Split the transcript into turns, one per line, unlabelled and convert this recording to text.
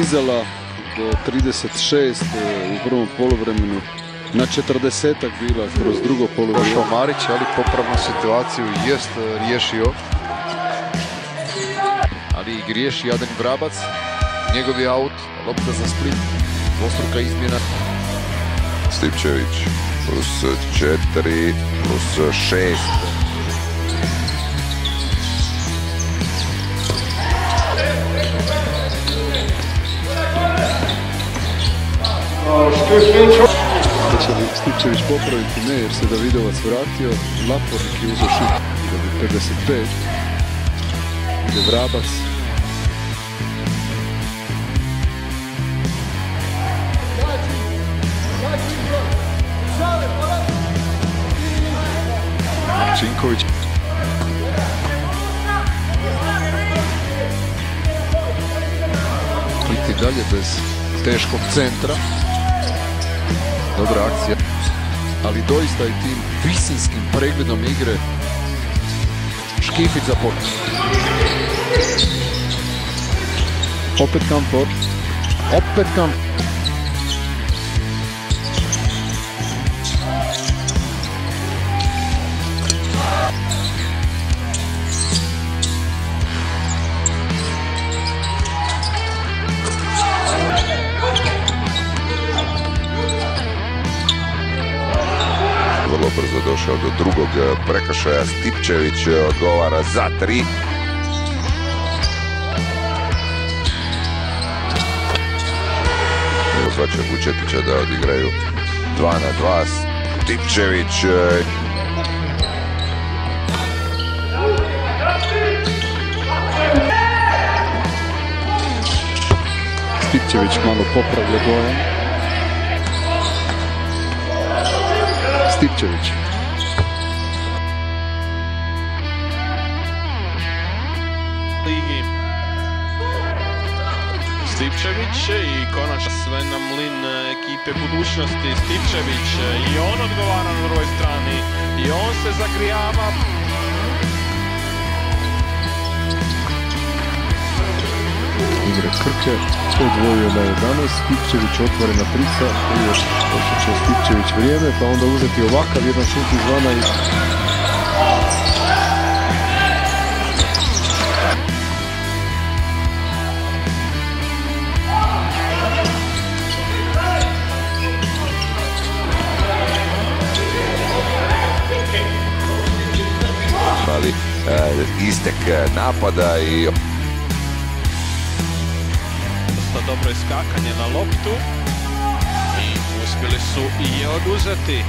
stizala do 36 u prvom poluvremenu. Na 40 bila kroz drugo poluvremenu.
Došao Marić, ali popravnu situaciju jest riješio. Ali i griješi Jaden Vrabac. Njegov je aut, lopta za split. Dvostruka izmjena.
Stipčević plus 4 plus 6.
Hoće li Stipčević popraviti? Ne, jer se Davidovac vratio. Lapornik je uzeo šut da bi 55. Ide Vrabac. Činković.
Iti dalje bez teškog centra. Dobra akcija. Ali doista i tim visinskim pregledom igre Škifić za.
Opet Kampor. Opet Kamp.
Došao do drugog prekršaja. Stipčević odgovara za tri. Zvaće Vučetića da odigraju 2 na 2. Stipčević e,
Stipčević malo popravlja dojam. Stipčević.
Stipčević i konačno sve na mlin ekipe budućnosti. Stipčević i on odgovara na drugoj strani i on se zagrijava.
igre Krke, odvojio na 11, Stipčević otvorena trica, tu još osjeća Stipčević vrijeme, pa onda uzeti ovakav jedan šut izvana i
ali e, istek napada i
Dosta dobro iskakanje na loptu i uspjeli su i je oduzeti.